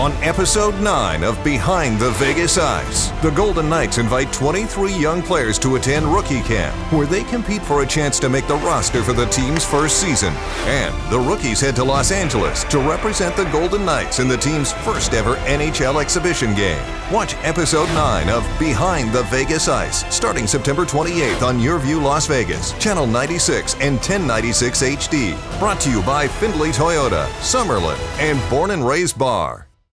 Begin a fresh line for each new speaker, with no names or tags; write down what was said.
On episode 9 of Behind the Vegas Ice, the Golden Knights invite 23 young players to attend rookie camp, where they compete for a chance to make the roster for the team's first season. And the rookies head to Los Angeles to represent the Golden Knights in the team's first ever NHL exhibition game. Watch episode 9 of Behind the Vegas Ice, starting September 28th on YurView Las Vegas, Channel 96 and 1096 HD. Brought to you by Findlay Toyota, Summerlin, and Born and Raised Bar.